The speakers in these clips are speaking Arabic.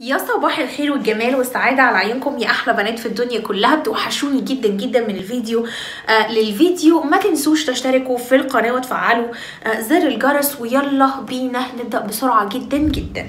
يا صباح الخير والجمال والسعادة على عيونكم. يا أحلى بنات في الدنيا كلها بتوحشوني جدا جدا من الفيديو. آه للفيديو ما تنسوش تشتركوا في القناة وتفعلوا آه زر الجرس ويلا بينا نبدأ بسرعة جدا جدا.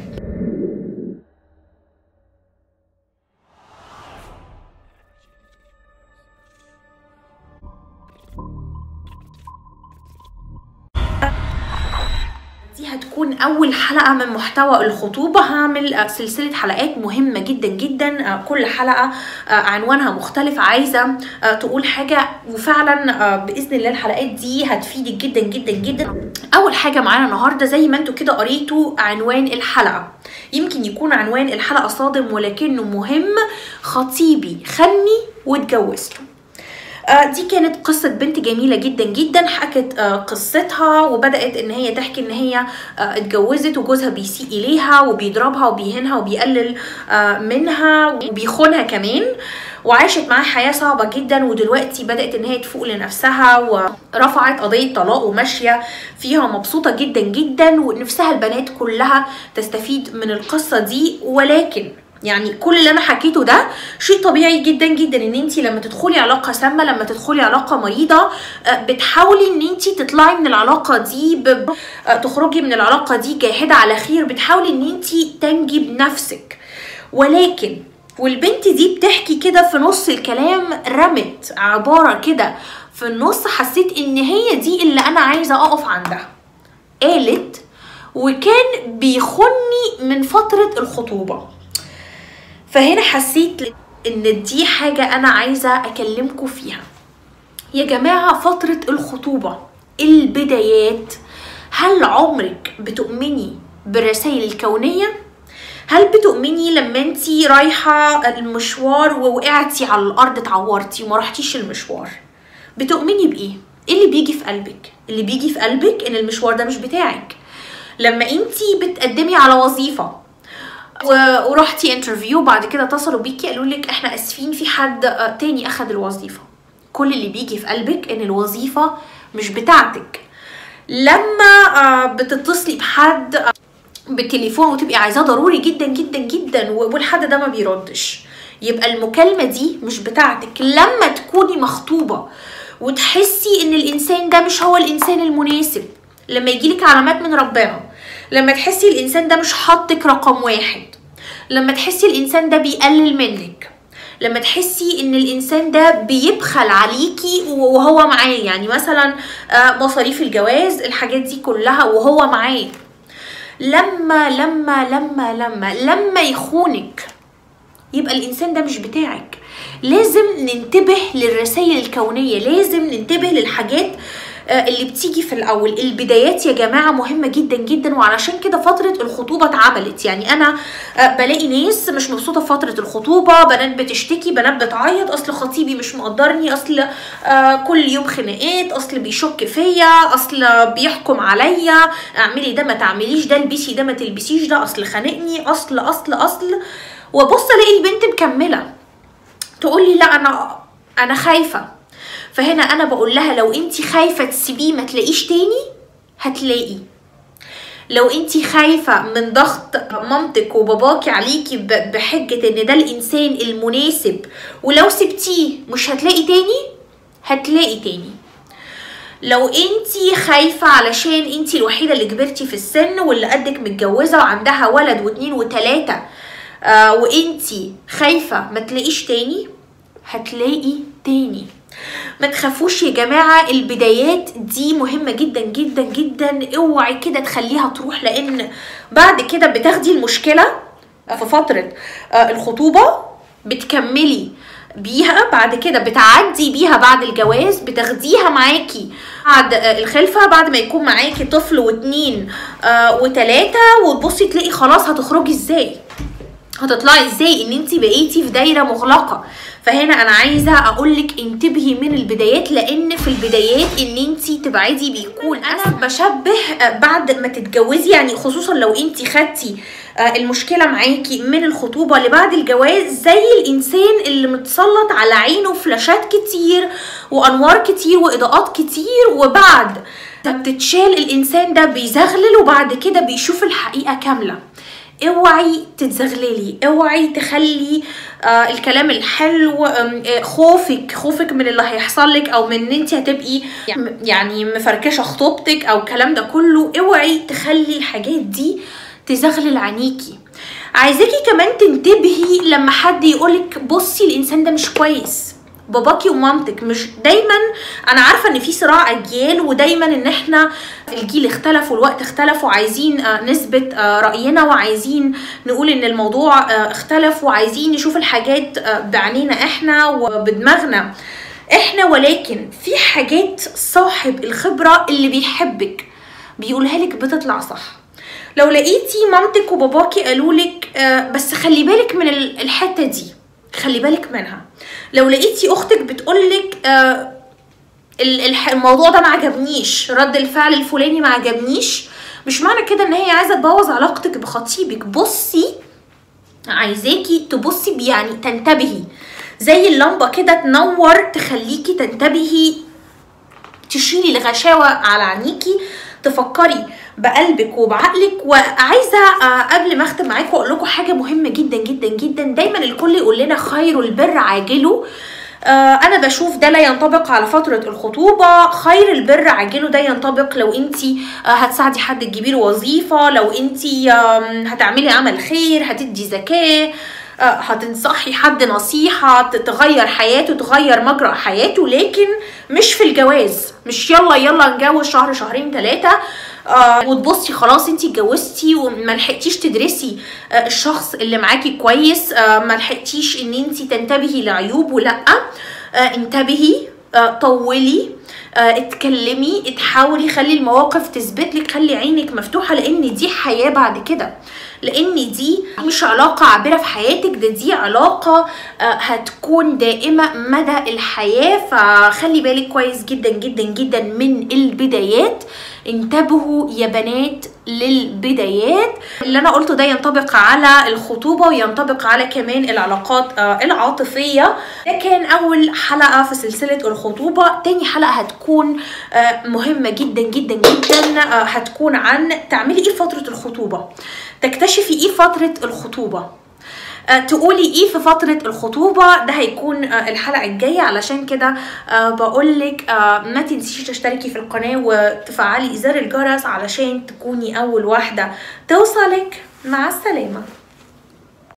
دي هتكون أول حلقة من محتوى الخطوبة. هعمل سلسلة حلقات مهمة جدا جدا. آه، كل حلقة آه، عنوانها مختلف. عايزة آه، تقول حاجة. وفعلا بإذن الله الحلقات دي هتفيدك جدا جدا جدا. أول حاجة معانا النهارده زي ما أنتوا كده قريتوا عنوان الحلقة. يمكن يكون عنوان الحلقة صادم ولكنه مهم. خطيبي خني واتجوزته. دي كانت قصة بنت جميلة جدا جدا حكت آه، قصتها وبدأت إن هي تحكي إن هي آه، اتجوزت وجوزها بيسيء إليها وبيضربها وبيهينها وبيقلل آه، منها وبيخونها كمان. وعاشت معاه حياة صعبة جدا ودلوقتي بدأت إن هي تفوق لنفسها ورفعت قضية طلاق وماشية فيها مبسوطة جدا جدا ونفسها البنات كلها تستفيد من القصة دي. ولكن يعني كل اللي أنا حكيته ده شيء طبيعي جدا جدا إن انت لما تدخلي علاقة سامة لما تدخلي علاقة مريضة آه، بتحاولي إن انت تطلعي من العلاقة دي ب... آه، تخرجي من العلاقة دي جاهدة على خير بتحاولي إن انت تنجي بنفسك. ولكن والبنت دي بتحكي كده في نص الكلام رمت عبارة كده في النص حسيت إن هي دي اللي أنا عايزة أقف عندها. قالت وكان بيخني من فترة الخطوبة. فهنا حسيت إن دي حاجة أنا عايزة اكلمكم فيها يا جماعة فترة الخطوبة البدايات هل عمرك بتؤمني بالرسائل الكونية؟ هل بتؤمني لما انتي رايحة المشوار ووقعتي على الأرض اتعورتي وما رحتيش المشوار بتؤمني بإيه؟ إيه اللي بيجي في قلبك؟ اللي بيجي في قلبك إن المشوار ده مش بتاعك لما انتي بتقدمي على وظيفة و- ورحتي انترفيو بعد كده اتصلوا بيكي قالوا لك إحنا آسفين في حد آه، تاني اخد الوظيفة. كل اللي بيجي في قلبك إن الوظيفة مش بتاعتك. لما آه، بتتصلي بحد آه، بالتليفون وتبقي عايزاه ضروري جدا جدا جدا والحد ده ما بيردش. يبقى المكالمة دي مش بتاعتك. لما تكوني مخطوبة وتحسي إن الإنسان ده مش هو الإنسان المناسب لما يجيلك علامات من ربنا لما تحسي الإنسان ده مش حاطك رقم واحد لما تحسي الإنسان ده بيقلل منك لما تحسي إن الإنسان ده بيبخل عليكي وهو معاه يعني مثلا آه، مصاريف الجواز الحاجات دي كلها وهو معاه. لما لما لما لما لما يخونك يبقى الإنسان ده مش بتاعك. لازم ننتبه للرسائل الكونية لازم ننتبه للحاجات اللي بتيجي في الأول. البدايات يا جماعة مهمة جدا جدا وعلشان كده فترة الخطوبة اتعملت. يعني أنا آه، بلاقي ناس مش مبسوطة في فترة الخطوبة بنات بتشتكي بنات بتعيط أصل خطيبي مش مقدرني أصل آه، كل يوم خناقات أصل بيشك فيا أصل بيحكم عليا اعملي ده ما تعمليش ده البسي ده ما تلبسيش ده أصل خانقني أصل أصل أصل. وابص ألاقي البنت مكملة. تقول لي لا أنا أنا خايفة. فهنا أنا بقول لها لو أنت خايفة تسيبيه ما تلاقيش تاني هتلاقي. لو أنت خايفة من ضغط مامتك وباباكي عليكي ب- بحجة إن ده الإنسان المناسب ولو سبتيه مش هتلاقي تاني؟ هتلاقي تاني. لو انتي خايفة علشان انتي الوحيدة اللي كبرتي في السن واللي قدك متجوزة وعندها ولد واتنين وتلاتة آه وانتي خايفة ما تلاقيش تاني؟ هتلاقي تاني. ما تخافوش يا جماعة البدايات دي مهمة جدا جدا جدا. اوعي كده تخليها تروح لأن بعد كده بتاخدي المشكلة في فترة آه، الخطوبة بتكملي بيها بعد كده بتعدي بيها بعد الجواز بتاخديها معاكي بعد آه، الخلفة بعد ما يكون معاكي طفل واتنين آه، وتلاتة. وتبصي تلاقي خلاص هتخرجي إزاي؟ هتطلعي إزاي ان انت بقيتي في دايرة مغلقة؟ فهنا أنا عايزة أقولك انتبهي من البدايات لأن في البدايات إن انت تبعدي بيكون أنا بشبه آه، بعد ما تتجوزي يعني خصوصا لو انت خدتي آه، المشكلة معاكي من الخطوبة لبعد الجواز زي الإنسان اللي متسلط على عينه فلاشات كتير وأنوار كتير وإضاءات كتير وبعد ما بتتشال الإنسان ده بيزغلل وبعد كده بيشوف الحقيقة كاملة. اوعي تتزغللي اوعي تخلي آه الكلام الحلو آه، خوفك خوفك من اللي هيحصل لك أو من إن انت هتبقي يعني مفركشة خطوبتك أو الكلام ده كله اوعي تخلي الحاجات دي تزغلل عينيكي عايزاكي كمان تنتبهي لما حد يقولك بصي الإنسان ده مش كويس. باباكي ومامتك مش دايما أنا عارفة إن في صراع أجيال ودايما إن إحنا الجيل اختلف والوقت اختلف وعايزين آه، نثبت آه، رأينا وعايزين نقول إن الموضوع آه، اختلف وعايزين نشوف الحاجات بعينينا إحنا وبدماغنا. إحنا ولكن في حاجات صاحب الخبرة اللي بيحبك بيقولها لك بتطلع صح. لو لقيتي مامتك وباباكي قالوا لك آه بس خلي بالك من ال- الحتة دي. خلي بالك منها. لو لقيتي أختك بتقولك آه الموضوع ده ما عجبنيش رد الفعل الفلاني ما عجبنيش مش معنى كده إن هي عايزة تبوظ علاقتك بخطيبك. بصي عايزاكي تبصي يعني تنتبهي. زي اللمبة كده تنور تخليكي تنتبهي تشيلي الغشاوة على عينيكي. تفكري بقلبك وبعقلك. وعايزة آه، قبل ما أختم معاكم أقول لكم حاجة مهمة جدا جدا جدا. دايما الكل يقول لنا خير البر عاجله. آه، أنا بشوف ده لا ينطبق على فترة الخطوبة. خير البر عاجله ده ينطبق لو انت هتساعدي حد تجيبي وظيفة لو انت هتعملي عمل خير هتدي زكاة. آه، هتنصحي حد نصيحة ت- تغير حياته تغير مجرى حياته لكن مش في الجواز. مش يلا يلا نجوز شهر شهرين ثلاثة آه وتبصي خلاص انتي اتجوزتي وما لحقتيش تدرسي آه الشخص اللي معاكي كويس آه ما لحقتيش ان انتي تنتبهي لعيوبه لأ آه انتبهي آه طولي آه اتكلمي اتحاولي خلي المواقف تثبت لك خلي عينك مفتوحة لأن دي حياة بعد كده. لأن دي مش علاقة عابرة في حياتك ده دي علاقة آه هتكون دائمة مدى الحياة. فخلي بالك كويس جدا جدا جدا من البدايات. انتبهوا يا بنات للبدايات. اللي أنا قلته ده ينطبق على الخطوبة وينطبق على كمان العلاقات آه، العاطفية. ده كان أول حلقة في سلسلة الخطوبة. تاني حلقة هتكون آه، مهمة جدا جدا جدا آه، هتكون عن تعملي إيه فترة الخطوبة؟ تكتشفي إيه فترة الخطوبة؟ آه، تقولي إيه في فترة الخطوبة؟ ده هيكون الحلقة الجاية. علشان كده بقولك ما تنسيش تشتركي في القناة وتفعلي زر الجرس علشان تكوني أول واحدة توصلك. مع السلامة.